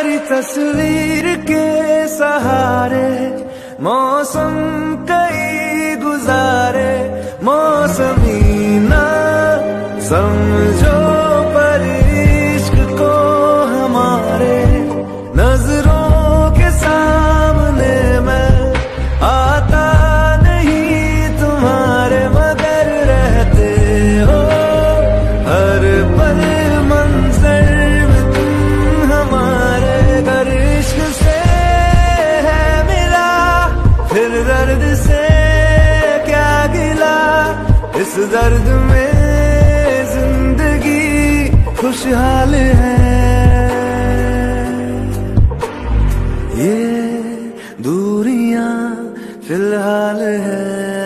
तुम्हारी तस्वीर के सहारे मौसम कई गुजारे मौसमी ना समझो पर। दर्द से क्या गिला? इस दर्द में ज़िंदगी खुशहाल है। ये दूरियाँ फ़िलहाल है।